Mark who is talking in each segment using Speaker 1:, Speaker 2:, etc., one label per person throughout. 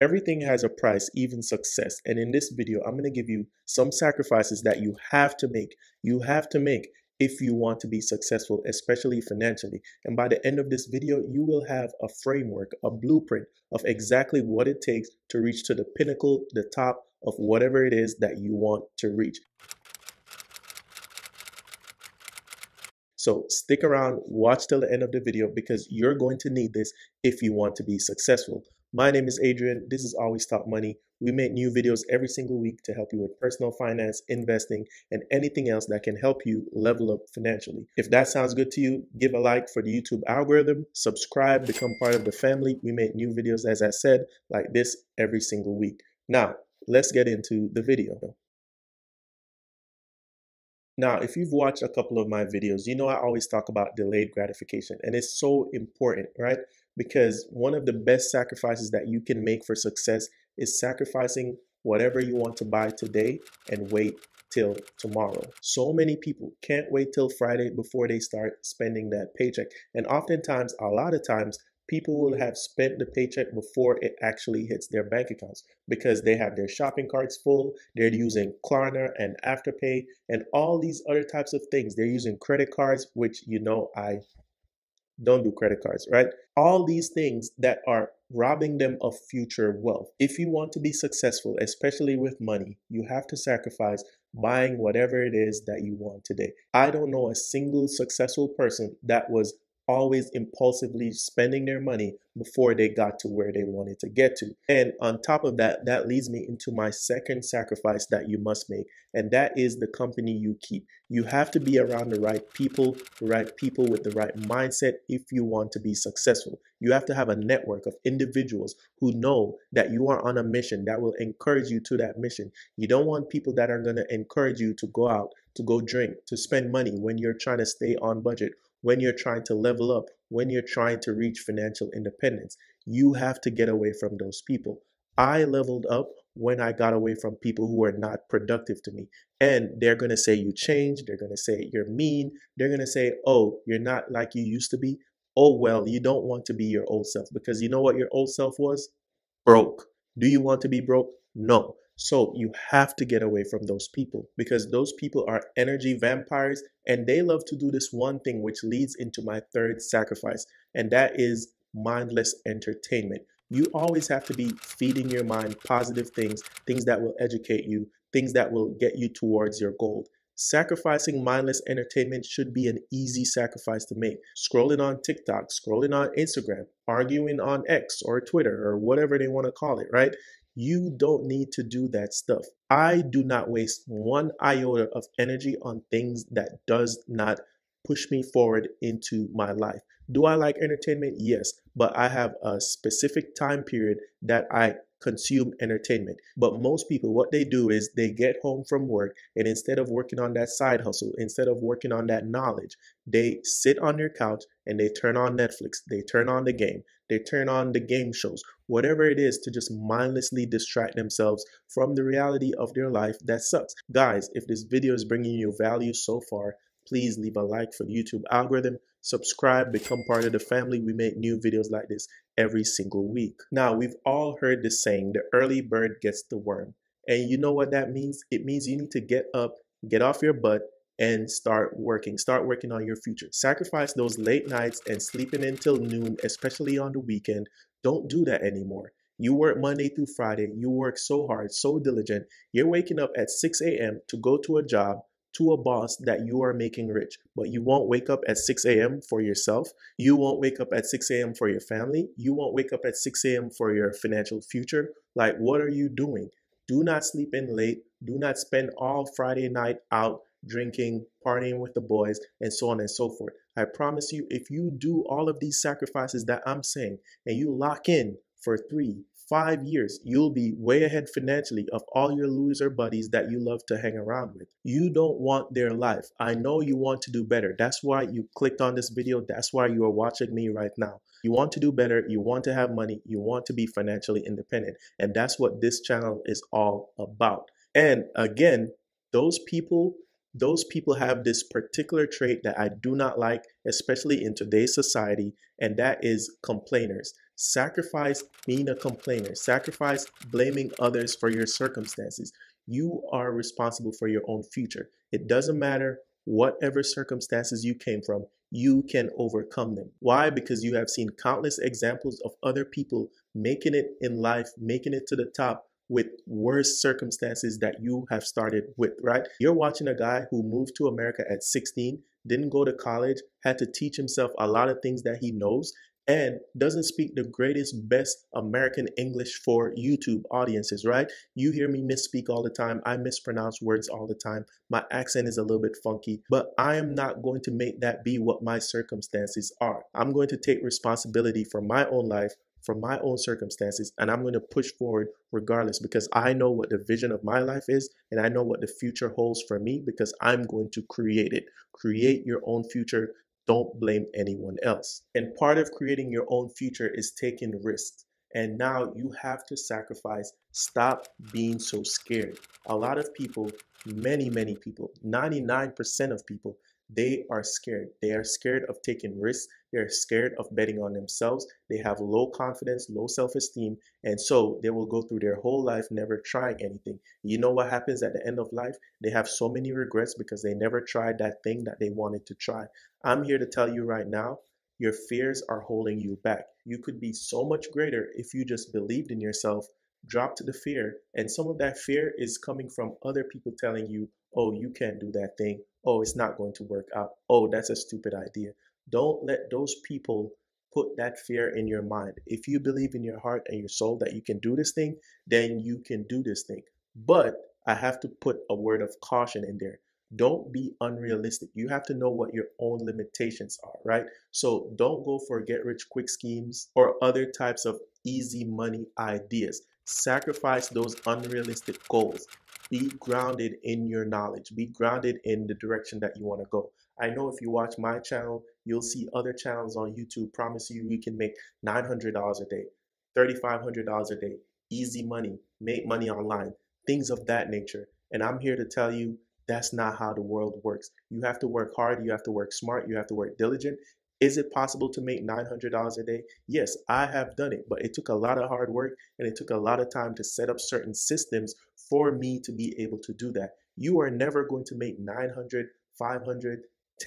Speaker 1: Everything has a price, even success. And in this video, I'm going to give you some sacrifices that you have to make. You have to make if you want to be successful, especially financially. And by the end of this video, you will have a framework, a blueprint of exactly what it takes to reach to the pinnacle, the top of whatever it is that you want to reach. So stick around, watch till the end of the video because you're going to need this if you want to be successful. My name is Adrian. This is Always Talk Money. We make new videos every single week to help you with personal finance, investing, and anything else that can help you level up financially. If that sounds good to you, give a like for the YouTube algorithm, subscribe, become part of the family. We make new videos, as I said, like this every single week. Now, let's get into the video. Now, if you've watched a couple of my videos, you know I always talk about delayed gratification, and it's so important, right? Because one of the best sacrifices that you can make for success is sacrificing whatever you want to buy today and wait till tomorrow. So many people can't wait till Friday before they start spending that paycheck. And oftentimes, a lot of times, people will have spent the paycheck before it actually hits their bank accounts because they have their shopping carts full, they're using Klarna and Afterpay and all these other types of things. They're using credit cards, which you know I don't do credit cards, right? All these things that are robbing them of future wealth. If you want to be successful, especially with money, you have to sacrifice buying whatever it is that you want today. I don't know a single successful person that was always impulsively spending their money before they got to where they wanted to get to. And on top of that, that leads me into my second sacrifice that you must make, and that is the company you keep. You have to be around the right people, the right people with the right mindset if you want to be successful. You have to have a network of individuals who know that you are on a mission that will encourage you to that mission. You don't want people that are going to encourage you to go out, to go drink, to spend money when you're trying to stay on budget when you're trying to level up, when you're trying to reach financial independence. You have to get away from those people. I leveled up when I got away from people who were not productive to me. And they're going to say you changed. They're going to say you're mean. They're going to say, oh, you're not like you used to be. Oh, well, you don't want to be your old self because you know what your old self was? Broke. Do you want to be broke? No. So you have to get away from those people because those people are energy vampires and they love to do this one thing, which leads into my third sacrifice, and that is mindless entertainment. You always have to be feeding your mind positive things, things that will educate you, things that will get you towards your goal. Sacrificing mindless entertainment should be an easy sacrifice to make. Scrolling on TikTok, scrolling on Instagram, arguing on X or Twitter or whatever they want to call it, right? You don't need to do that stuff. I do not waste one iota of energy on things that does not push me forward into my life. Do I like entertainment? Yes, but I have a specific time period that I consume entertainment. But most people, what they do is they get home from work and instead of working on that side hustle, instead of working on that knowledge, they sit on their couch and they turn on Netflix, they turn on the game, they turn on the game shows, whatever it is to just mindlessly distract themselves from the reality of their life that sucks. Guys, if this video is bringing you value so far, please leave a like for the YouTube algorithm, subscribe, become part of the family. We make new videos like this every single week. Now, we've all heard the saying, the early bird gets the worm. And you know what that means? It means you need to get up, get off your butt, and start working. Start working on your future. Sacrifice those late nights and sleeping until noon, especially on the weekend. Don't do that anymore. You work Monday through Friday. You work so hard, so diligent. You're waking up at 6 a.m. to go to a job to a boss that you are making rich, but you won't wake up at 6 a.m. for yourself. You won't wake up at 6 a.m. for your family. You won't wake up at 6 a.m. for your financial future. Like, what are you doing? Do not sleep in late. Do not spend all Friday night out drinking, partying with the boys, and so on and so forth. I promise you, if you do all of these sacrifices that I'm saying and you lock in for three, five years, you'll be way ahead financially of all your loser buddies that you love to hang around with. You don't want their life. I know you want to do better. That's why you clicked on this video. That's why you are watching me right now. You want to do better. You want to have money. You want to be financially independent. And that's what this channel is all about. And again, those people those people have this particular trait that I do not like, especially in today's society, and that is complainers. Sacrifice being a complainer. Sacrifice blaming others for your circumstances. You are responsible for your own future. It doesn't matter whatever circumstances you came from, you can overcome them. Why? Because you have seen countless examples of other people making it in life, making it to the top with worse circumstances that you have started with, right? You're watching a guy who moved to America at 16, didn't go to college, had to teach himself a lot of things that he knows, and doesn't speak the greatest, best American English for YouTube audiences, right? You hear me misspeak all the time. I mispronounce words all the time. My accent is a little bit funky, but I am not going to make that be what my circumstances are. I'm going to take responsibility for my own life, for my own circumstances, and I'm going to push forward regardless because I know what the vision of my life is and I know what the future holds for me because I'm going to create it. Create your own future don't blame anyone else. And part of creating your own future is taking risks. And now you have to sacrifice. Stop being so scared. A lot of people, many, many people, 99% of people they are scared. They are scared of taking risks. They're scared of betting on themselves. They have low confidence, low self esteem, and so they will go through their whole life never trying anything. You know what happens at the end of life? They have so many regrets because they never tried that thing that they wanted to try. I'm here to tell you right now your fears are holding you back. You could be so much greater if you just believed in yourself, dropped the fear, and some of that fear is coming from other people telling you, oh, you can't do that thing oh, it's not going to work out. Oh, that's a stupid idea. Don't let those people put that fear in your mind. If you believe in your heart and your soul that you can do this thing, then you can do this thing. But I have to put a word of caution in there. Don't be unrealistic. You have to know what your own limitations are, right? So don't go for get rich quick schemes or other types of easy money ideas. Sacrifice those unrealistic goals be grounded in your knowledge be grounded in the direction that you want to go i know if you watch my channel you'll see other channels on youtube promise you you can make $900 a day $3500 a day easy money make money online things of that nature and i'm here to tell you that's not how the world works you have to work hard you have to work smart you have to work diligent is it possible to make $900 a day? Yes, I have done it, but it took a lot of hard work and it took a lot of time to set up certain systems for me to be able to do that. You are never going to make $900, $500,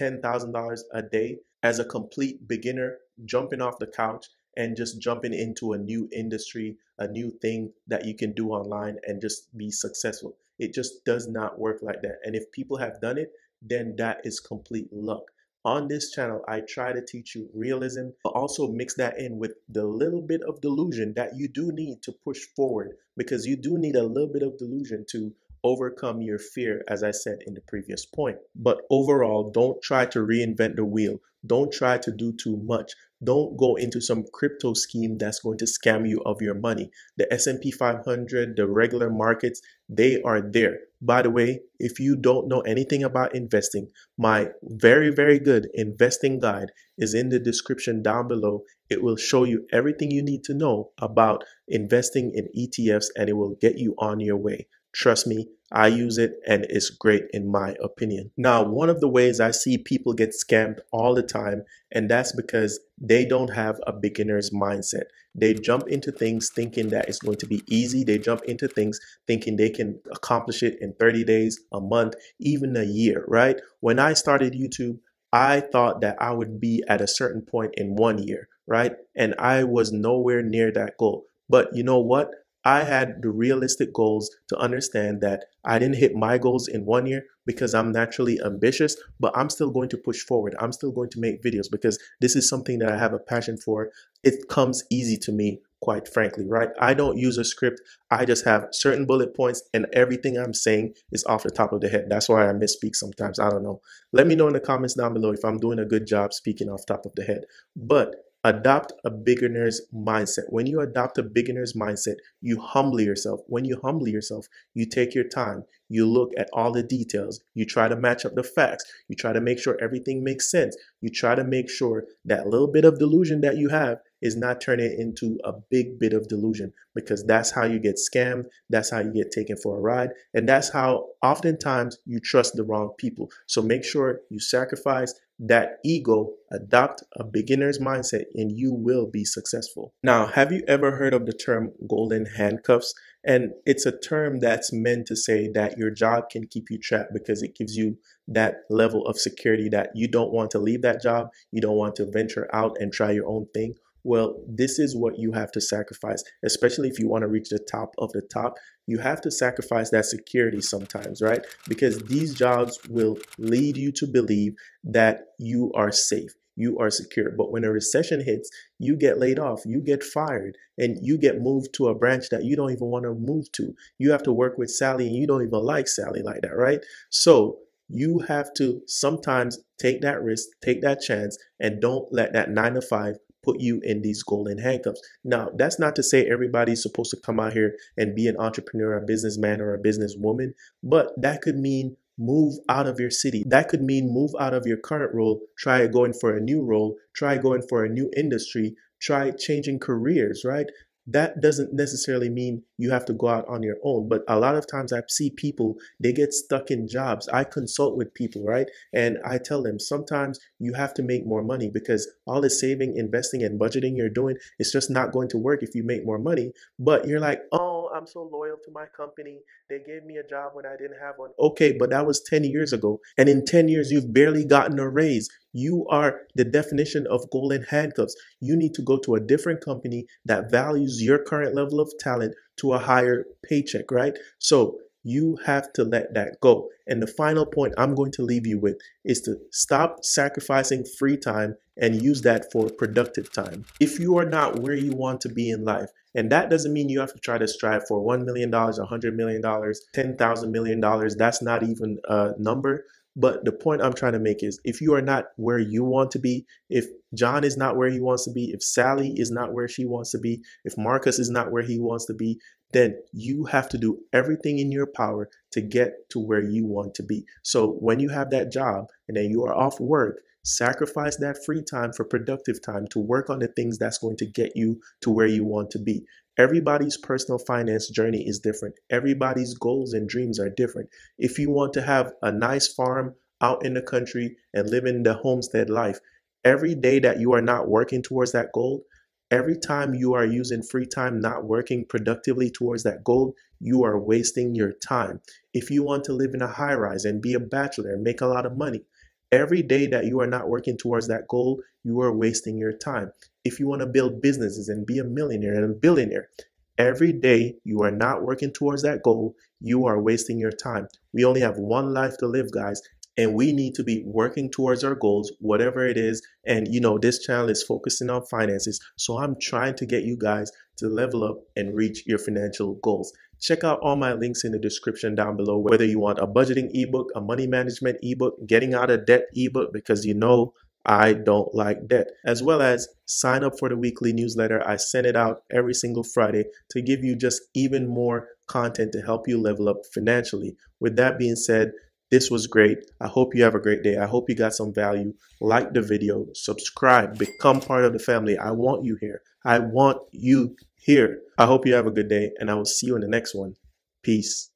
Speaker 1: $10,000 a day as a complete beginner jumping off the couch and just jumping into a new industry, a new thing that you can do online and just be successful. It just does not work like that. And if people have done it, then that is complete luck. On this channel, I try to teach you realism, but also mix that in with the little bit of delusion that you do need to push forward because you do need a little bit of delusion to overcome your fear, as I said in the previous point. But overall, don't try to reinvent the wheel. Don't try to do too much. Don't go into some crypto scheme that's going to scam you of your money. The S&P 500, the regular markets, they are there. By the way, if you don't know anything about investing, my very, very good investing guide is in the description down below. It will show you everything you need to know about investing in ETFs and it will get you on your way. Trust me, I use it and it's great in my opinion. Now, one of the ways I see people get scammed all the time, and that's because they don't have a beginner's mindset. They jump into things thinking that it's going to be easy. They jump into things thinking they can accomplish it in 30 days, a month, even a year, right? When I started YouTube, I thought that I would be at a certain point in one year, right? And I was nowhere near that goal. But you know what? I had the realistic goals to understand that I didn't hit my goals in one year because I'm naturally ambitious, but I'm still going to push forward. I'm still going to make videos because this is something that I have a passion for. It comes easy to me, quite frankly, right? I don't use a script. I just have certain bullet points and everything I'm saying is off the top of the head. That's why I misspeak sometimes. I don't know. Let me know in the comments down below if I'm doing a good job speaking off top of the head. But adopt a beginner's mindset. When you adopt a beginner's mindset, you humble yourself. When you humble yourself, you take your time. You look at all the details. You try to match up the facts. You try to make sure everything makes sense. You try to make sure that little bit of delusion that you have is not turning into a big bit of delusion because that's how you get scammed. That's how you get taken for a ride. And that's how oftentimes you trust the wrong people. So make sure you sacrifice, that ego, adopt a beginner's mindset, and you will be successful. Now, have you ever heard of the term golden handcuffs? And it's a term that's meant to say that your job can keep you trapped because it gives you that level of security that you don't want to leave that job, you don't want to venture out and try your own thing. Well, this is what you have to sacrifice, especially if you want to reach the top of the top. You have to sacrifice that security sometimes, right? Because these jobs will lead you to believe that you are safe you are secure. But when a recession hits, you get laid off, you get fired, and you get moved to a branch that you don't even want to move to. You have to work with Sally and you don't even like Sally like that, right? So you have to sometimes take that risk, take that chance, and don't let that nine to five put you in these golden handcuffs. Now, that's not to say everybody's supposed to come out here and be an entrepreneur, a businessman, or a businesswoman, but that could mean move out of your city. That could mean move out of your current role, try going for a new role, try going for a new industry, try changing careers, right? That doesn't necessarily mean you have to go out on your own but a lot of times i see people they get stuck in jobs. I consult with people right? And i tell them sometimes you have to make more money because all the saving investing and budgeting you're doing it's just not going to work if you make more money. But you're like oh i'm so loyal to my company they gave me a job when i didn't have one okay but that was 10 years ago and in 10 years you've barely gotten a raise you are the definition of golden handcuffs. You need to go to a different company that values your current level of talent to a higher paycheck, right? So you have to let that go. And the final point I'm going to leave you with is to stop sacrificing free time and use that for productive time. If you are not where you want to be in life, and that doesn't mean you have to try to strive for $1 million, $100 million, $10,000 million. That's not even a number. But the point I'm trying to make is if you are not where you want to be, if John is not where he wants to be, if Sally is not where she wants to be, if Marcus is not where he wants to be, then you have to do everything in your power to get to where you want to be. So when you have that job and then you are off work, sacrifice that free time for productive time to work on the things that's going to get you to where you want to be. Everybody's personal finance journey is different. Everybody's goals and dreams are different. If you want to have a nice farm out in the country and live in the homestead life, every day that you are not working towards that goal, every time you are using free time not working productively towards that goal, you are wasting your time. If you want to live in a high rise and be a bachelor and make a lot of money, every day that you are not working towards that goal, you are wasting your time if you want to build businesses and be a millionaire and a billionaire, every day you are not working towards that goal, you are wasting your time. We only have one life to live, guys, and we need to be working towards our goals, whatever it is. And you know, this channel is focusing on finances, so I'm trying to get you guys to level up and reach your financial goals. Check out all my links in the description down below, whether you want a budgeting ebook, a money management ebook, getting out of debt ebook, because you know I don't like debt, as well as sign up for the weekly newsletter. I send it out every single Friday to give you just even more content to help you level up financially. With that being said, this was great. I hope you have a great day. I hope you got some value. Like the video, subscribe, become part of the family. I want you here. I want you here. I hope you have a good day, and I will see you in the next one. Peace.